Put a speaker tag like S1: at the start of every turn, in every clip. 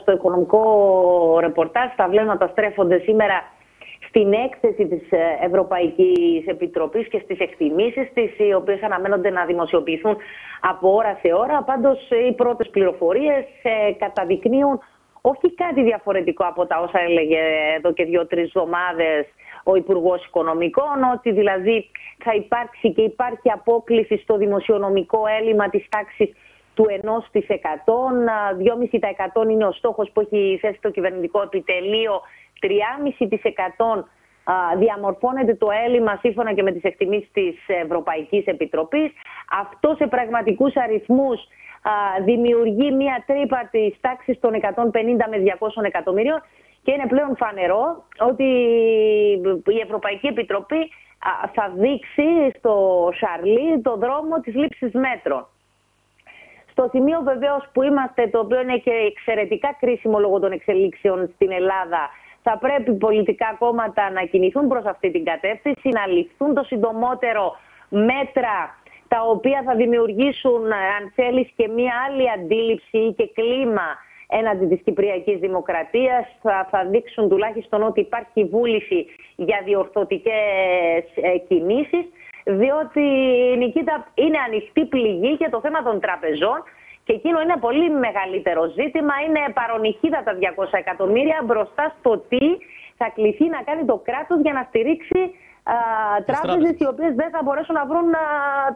S1: στο οικονομικό ρεπορτάζ. Τα βλέμματα στρέφονται σήμερα στην έκθεση της Ευρωπαϊκής Επιτροπής και στις εκτιμήσεις της, οι οποίες αναμένονται να δημοσιοποιηθούν από ώρα σε ώρα. Πάντως, οι πρώτες πληροφορίες καταδεικνύουν όχι κάτι διαφορετικό από τα όσα έλεγε εδώ και δύο-τρεις εβδομάδες ο Υπουργός Οικονομικών, ότι δηλαδή θα υπάρξει και υπάρχει απόκληση στο δημοσιονομικό έλλειμμα της τάξης του 1%. 2,5% είναι ο στόχος που έχει θέσει το κυβερνητικό επιτελείο. 3,5% διαμορφώνεται το έλλειμμα σύμφωνα και με τις εκτιμήσεις της Ευρωπαϊκής Επιτροπής. Αυτό σε πραγματικούς αριθμούς δημιουργεί μια τρύπα της τάξης των 150 με 200 εκατομμυρίων και είναι πλέον φανερό ότι η Ευρωπαϊκή Επιτροπή θα δείξει στο Σαρλί το δρόμο της λήψης μέτρων. Στο σημείο βεβαίως που είμαστε, το οποίο είναι και εξαιρετικά κρίσιμο λόγω των εξελίξεων στην Ελλάδα, θα πρέπει πολιτικά κόμματα να κινηθούν προς αυτή την κατεύθυνση, να ληφθούν το συντομότερο μέτρα τα οποία θα δημιουργήσουν, αν θέλεις, και μία άλλη αντίληψη και κλίμα έναντι της Κυπριακής Δημοκρατίας. Θα, θα δείξουν τουλάχιστον ότι υπάρχει βούληση για διορθωτικές ε, κινήσεις, διότι η Νικήτα είναι ανοιχτή πληγή για το θέμα των τραπεζών και εκείνο είναι πολύ μεγαλύτερο ζήτημα. Είναι παρονυχίδα τα 200 εκατομμύρια μπροστά στο τι θα κληθεί να κάνει το κράτος για να στηρίξει τράπεζες οι οποίες δεν θα μπορέσουν να βρουν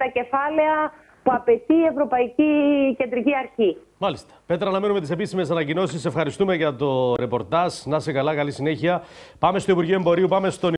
S1: τα κεφάλαια που απαιτεί η Ευρωπαϊκή Κεντρική Αρχή.
S2: Μάλιστα. Πέτρα, αναμένουμε τις επίσημες ανακοινώσεις. Ευχαριστούμε για το ρεπορτάζ. Να σε καλά, καλή συνέχεια. Πάμε στο Υπουργείο Εμπορίου, πάμε στον